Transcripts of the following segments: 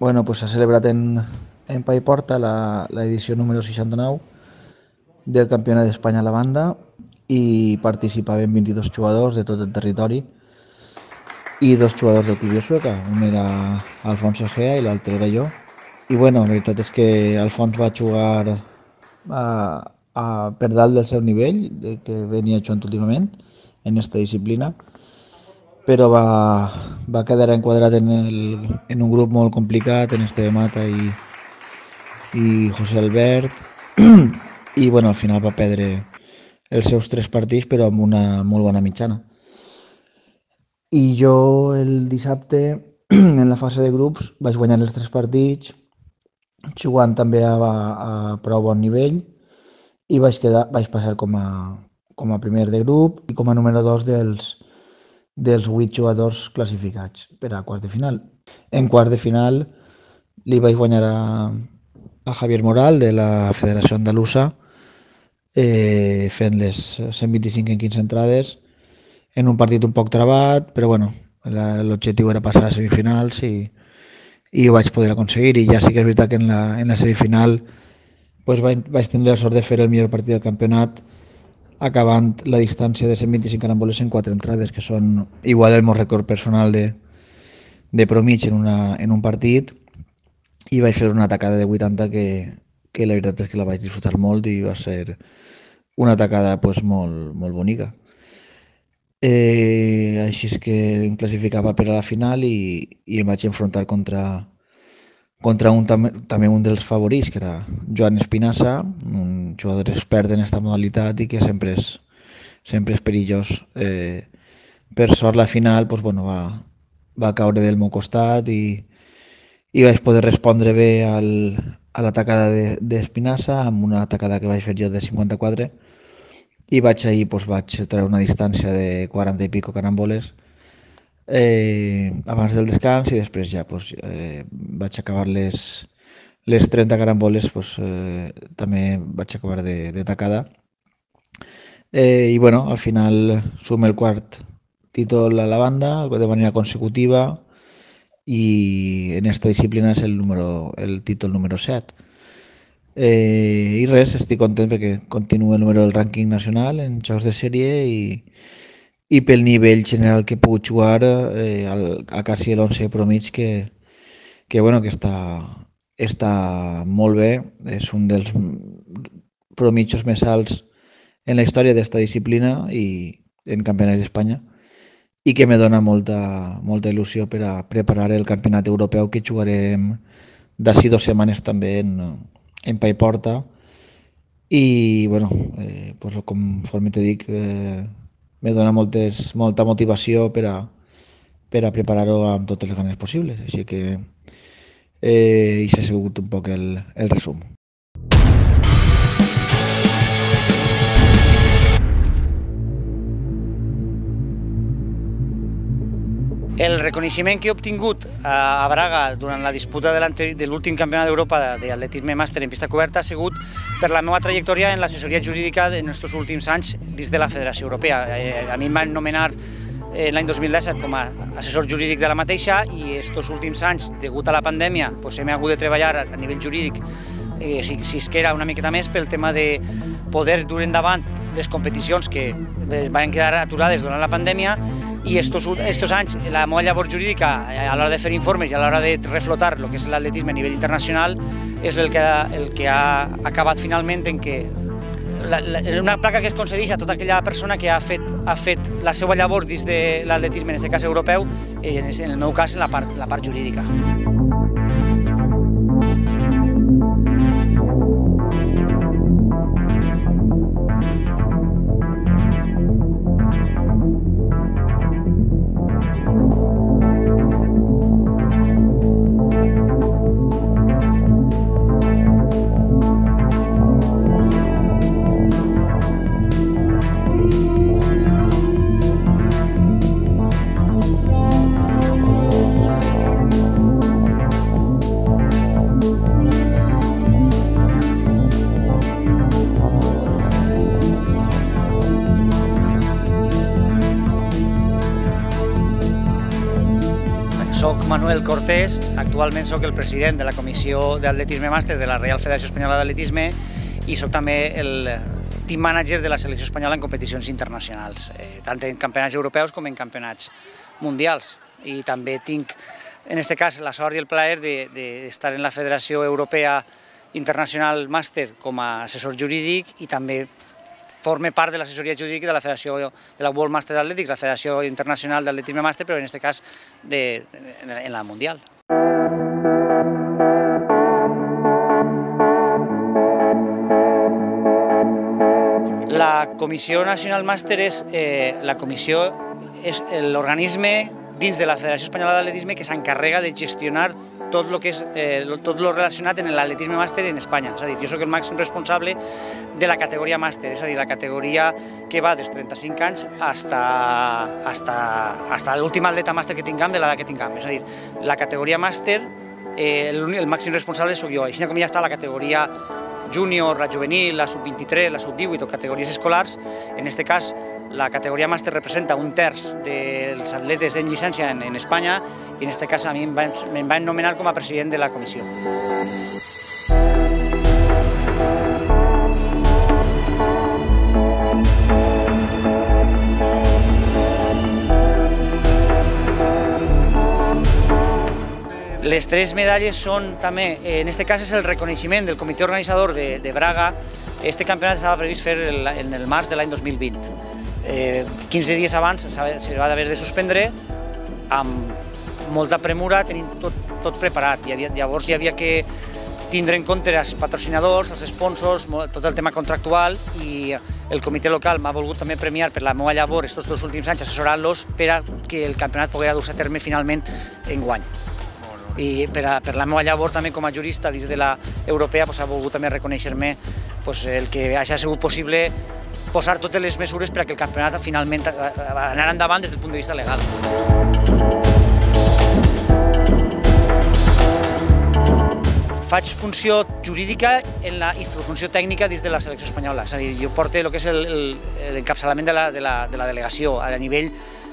Bueno, pues s'ha celebrat en, en Paiporta l'edició número 69 del Campionat d'Espanya a la banda i participaven 22 jugadors de tot el territori i dos jugadors del Club Sueca, un era Alfonso Egea i l'altre era jo. I bueno, la veritat és que Alfons va jugar a, a, per dalt del seu nivell, de que venia jugant últimament en aquesta disciplina, però va, va quedar enquadrat en, el, en un grup molt complicat, en Esteve Mata i, i José Albert, i bueno, al final va perdre els seus tres partits, però amb una molt bona mitjana. I jo el dissabte, en la fase de grups, vaig guanyar els tres partits, jugant també a, a prou bon nivell, i vaig, quedar, vaig passar com a, com a primer de grup i com a número dos dels, dels vuit jugadors classificats per a quarts de final. En quarts de final li vaig guanyar a, a Javier Moral de la Federació Andalusa eh, fent les 125 en 15 entrades en un partit un poc trabat, però bueno, l'objectiu era passar a semifinals i, i ho vaig poder aconseguir i ja sí que és veritat que en la, en la semifinal pues vaig, vaig tenir la sort de fer el millor partit del campionat acabant la distància de 125 caramboles en quatre entrades, que són igual el meu record personal de, de promig en, una, en un partit i vaig fer una atacada de 80 que, que la veritat és que la vaig disfrutar molt i va ser una atacada pues, molt, molt bonica. Eh, així és que em classificava per a la final i, i em vaig enfrontar contra, contra un, tam també un dels favorits, que era Joan Espinassa, un jugador expert en aquesta modalitat i que sempre és, sempre és perillós. Eh, per sort la final pues, bueno, va, va caure del meu costat i, i vaig poder respondre bé al, a l'atacada d'Espinassa amb una atacada que vaig fer jo de 54 i vaig ahir doncs, vaig treure una distància de 40 i pico caramboles eh, abans del descans i després ja doncs, eh, vaig acabar les, les 30 caramboles doncs, eh, també vaig acabar de, de tacada. Eh, i bueno, al final suma el quart títol a la banda de manera consecutiva i en aquesta disciplina és el, número, el títol número 7 Eh, I res, estic content perquè continuo el número del rànquing nacional en jocs de sèrie i, i pel nivell general que he pogut jugar eh, al, a quasi l'11 promig que, que, bueno, que està, està molt bé. És un dels promitjos més alts en la història d'esta disciplina i en campionats d'Espanya i que me dona molta, molta il·lusió per a preparar el campionat europeu que jugarem d'ací dues setmanes també en, en Paiporta i bueno, eh, pues, conforme te dic eh, me dona moltes, molta motivació per a, per a preparar-ho amb totes les ganes possibles així que eh, i s'ha sigut un poc el, el resum El reconeixement que he obtingut a Braga durant la disputa de l'últim campionat d'Europa d'atletisme màster en pista coberta ha sigut per la meva trajectòria en l'assessoria jurídica en aquests últims anys dins de la Federació Europea. Eh, a mi em van nomenar l'any 2017 com a assessor jurídic de la mateixa i aquests últims anys, degut a la pandèmia, doncs hem hagut de treballar a nivell jurídic eh, si, si es que era una miqueta més pel tema de poder dur endavant les competicions que van quedar aturades durant la pandèmia i estos, estos anys la meva llavor jurídica eh, a l'hora de fer informes i a l'hora de reflotar el que és l'atletisme a nivell internacional és el que, el que ha acabat finalment en que la, la, una placa que es concedeix a tota aquella persona que ha fet, ha fet la seva llavor dins de l'atletisme, en aquest cas europeu, i en el meu cas en la part, la part jurídica. Manuel Cortés, actualment sóc el president de la Comissió d'Atletisme Màster de la Real Federació Espanyola d'Atletisme i sóc també el team manager de la selecció espanyola en competicions internacionals, eh, tant en campionats europeus com en campionats mundials. I també tinc, en aquest cas, la sort i el plaer d'estar de, de en la Federació Europea Internacional Màster com a assessor jurídic i també forme part de l'assessoria jurídica de la Federació de la World Master Athletics, la Federació Internacional d'Atletisme Màster, però en aquest cas de, en la Mundial. La Comissió Nacional Màster és eh, la comissió és l'organisme dins de la Federació Espanyola d'Atletisme que s'encarrega de gestionar tot el que és eh, tot lo relacionat en l'atletisme màster en Espanya. És a dir, jo sóc el màxim responsable de la categoria màster, és a dir, la categoria que va dels 35 anys hasta, hasta, hasta l'últim atleta màster que tinguem de l'edat que tinguem. És a dir, la categoria màster, eh, el, el màxim responsable sóc jo. Així com ja està la categoria júnior, la juvenil, la sub-23, la sub-18 o categories escolars, en aquest cas la categoria màster representa un terç dels atletes en llicència en, en Espanya i en aquest cas a mi em van, em van nomenar com a president de la comissió. Les tres medalles són també, en aquest cas és el reconeixement del comitè organitzador de, de Braga. Este campionat estava previst fer el, en el març de l'any 2020 eh, 15 dies abans se va haver de suspendre amb molta premura, tenint tot, tot preparat. I havia, llavors hi havia que tindre en compte els patrocinadors, els sponsors, tot el tema contractual i el comitè local m'ha volgut també premiar per la meva llavor aquests dos últims anys assessorant-los per a que el campionat pogués dur-se a terme finalment en guany. I per, a, per la meva llavor també com a jurista dins de la europea pues, ha volgut també reconèixer-me pues, el que hagi sigut possible posar totes les mesures per a que el campionat finalment eh, eh, anar endavant des del punt de vista legal. faig funció jurídica en la, i funció tècnica dins de la selecció espanyola. És a dir, jo porto el que és l'encapçalament de, la, de, la, de la delegació a nivell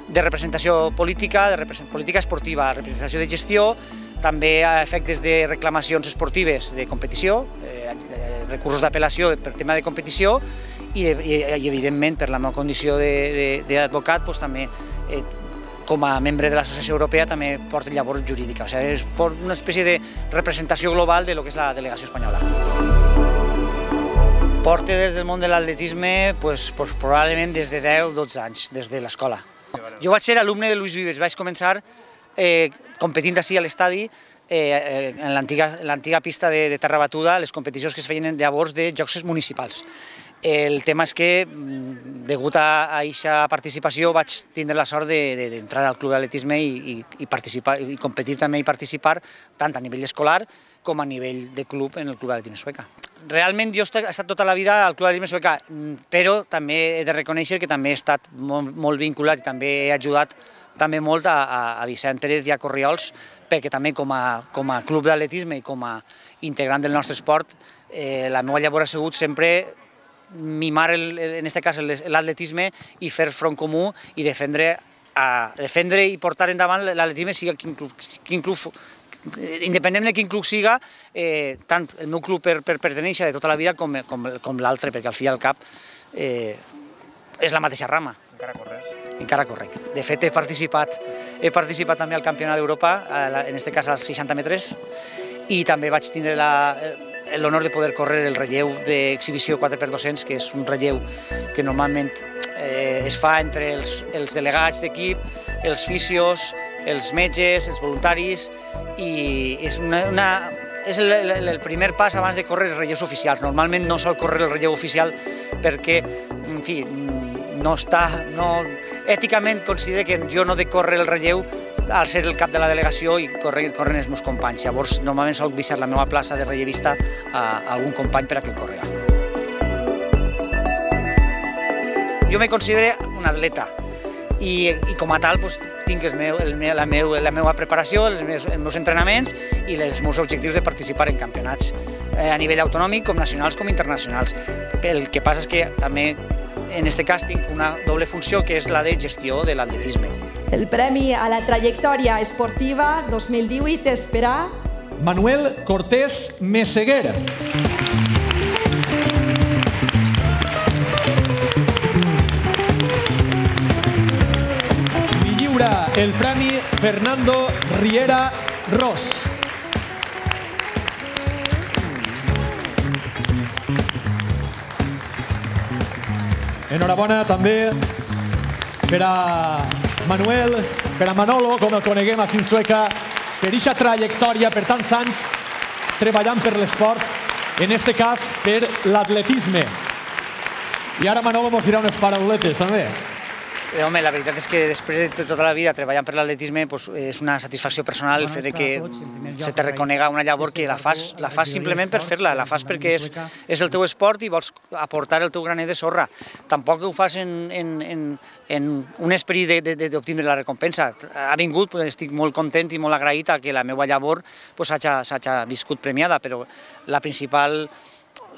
de representació política, de representació política esportiva, representació de gestió, també a efectes de reclamacions esportives de competició, eh, recursos d'apel·lació per tema de competició i, i, evidentment per la meva condició d'advocat doncs, també eh, com a membre de l'Associació Europea també porta llavor jurídica, o sigui, és una espècie de representació global de lo que és la delegació espanyola. Porta des del món de l'atletisme pues, pues, probablement des de 10-12 anys, des de l'escola. Jo vaig ser alumne de Luis Vives, vaig començar eh, competint així a l'estadi eh, en l'antiga pista de, de terra batuda, les competicions que es feien llavors de jocs municipals. El tema és que, mm, degut a aquesta participació, vaig tindre la sort d'entrar de, al club d'atletisme i, i, participar, i competir també i participar tant a nivell escolar com a nivell de club en el club d'atletisme sueca. Realment jo he estat tota la vida al club d'atletisme sueca, mm, però també he de reconèixer que també he estat molt, molt vinculat i també he ajudat també molt a, a Vicent Pérez i a Corriols, perquè també com a, com a club d'atletisme i com a integrant del nostre esport, eh, la meva llavor ha sigut sempre mimar, el, en aquest cas, l'atletisme i fer front comú i defendre, a, defendre i portar endavant l'atletisme sigui quin club, quin club independent de quin club siga, eh, tant el meu club per, per pertenèixer de tota la vida com, com, com l'altre, perquè al fi i al cap eh, és la mateixa rama. Encara corres? Encara correc. De fet, he participat, he participat també al Campionat d'Europa, en aquest cas als 60 metres, i també vaig tindre la, l'honor de poder córrer el relleu d'exhibició 4x200, que és un relleu que normalment eh, es fa entre els, els delegats d'equip, els fisios, els metges, els voluntaris, i és, una, una, és el, el, el primer pas abans de córrer els relleus oficials. Normalment no sol córrer el relleu oficial perquè, en fi, no està, no, èticament considera que jo no de córrer el relleu al ser el cap de la delegació i corren, corren els meus companys. Llavors, normalment soc deixar la meva plaça de rellevista a algun company per a que correga. Jo me considero un atleta i, i com a tal doncs, tinc el meu, el, la, meu, la meva preparació, els meus, els meus entrenaments i els meus objectius de participar en campionats eh, a nivell autonòmic, com nacionals com internacionals. El que passa és que també en aquest cas tinc una doble funció que és la de gestió de l'atletisme. El premi a la trajectòria esportiva 2018 és per a Manuel Cortés Meseguer. El premi Fernando Riera Ros. Enhorabona també per a Manuel, per a Manolo, com el coneguem a Cinsueca, per aquesta trajectòria per tants treballant per l'esport, en este cas per l'atletisme. I ara Manolo ens dirà unes parauletes també. Eh, home, la veritat és que després de tota la vida treballant per l'atletisme pues, és una satisfacció personal el fet de que se te reconega una llavor que la fas, la fas simplement per fer-la, la fas perquè és, és el teu esport i vols aportar el teu granet de sorra. Tampoc ho fas en, en, en, en un esperit d'obtindre la recompensa. Ha vingut, pues, estic molt content i molt agraït a que la meva llavor pues, hagi viscut premiada, però la principal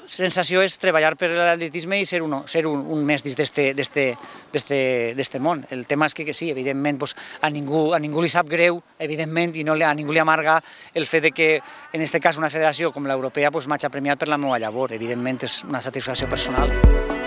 sensació és treballar per l'atletisme i ser, un, ser un, un més dins d'este món. El tema és que, que sí, evidentment pues, a, ningú, a ningú li sap greu, evidentment, i no a ningú li amarga el fet de que, en aquest cas, una federació com l'europea pues, m'hagi premiat per la meva llavor. Evidentment, és una satisfacció personal.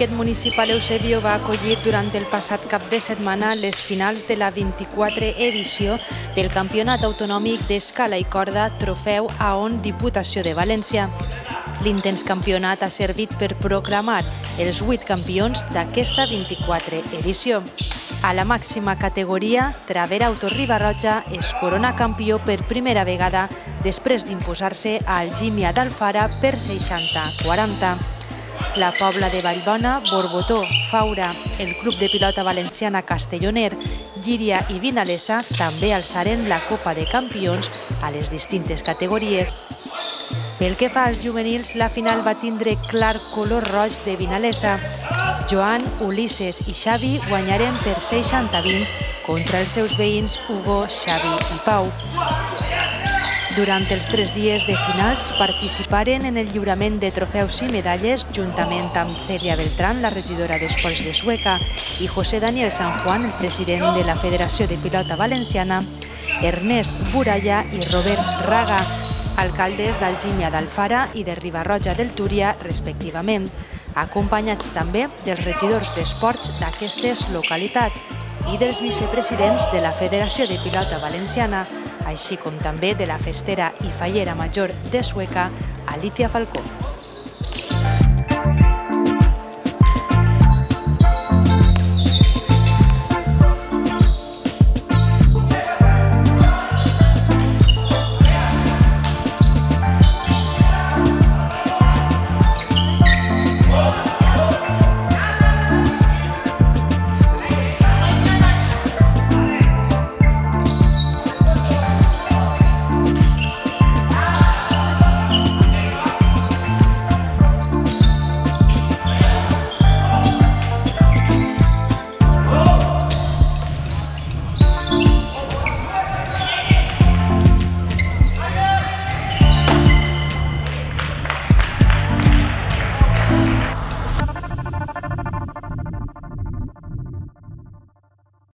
Trinquet municipal Eusebio va acollir durant el passat cap de setmana les finals de la 24 edició del Campionat Autonòmic d'Escala i Corda Trofeu AON Diputació de València. L'intens campionat ha servit per proclamar els 8 campions d'aquesta 24 edició. A la màxima categoria, Travera Autorribarroja es corona campió per primera vegada després d'imposar-se a Algímia d'Alfara per 60-40. La Pobla de Vallbona, Borbotó, Faura, el Club de Pilota Valenciana Castelloner, Llíria i Vinalesa també alçaren la Copa de Campions a les distintes categories. Pel que fa als juvenils, la final va tindre clar color roig de Vinalesa. Joan, Ulisses i Xavi guanyaren per 60-20 contra els seus veïns Hugo, Xavi i Pau. Durant els tres dies de finals participaren en el lliurament de trofeus i medalles juntament amb Celia Beltrán, la regidora d'Esports de Sueca, i José Daniel San Juan, el president de la Federació de Pilota Valenciana, Ernest Buralla i Robert Raga, alcaldes d'Algímia d'Alfara i de Ribarroja del Túria, respectivament, acompanyats també dels regidors d'esports d'aquestes localitats i dels vicepresidents de la Federació de Pilota Valenciana, així com també de la festera i fallera major de Sueca, Alicia Falcó.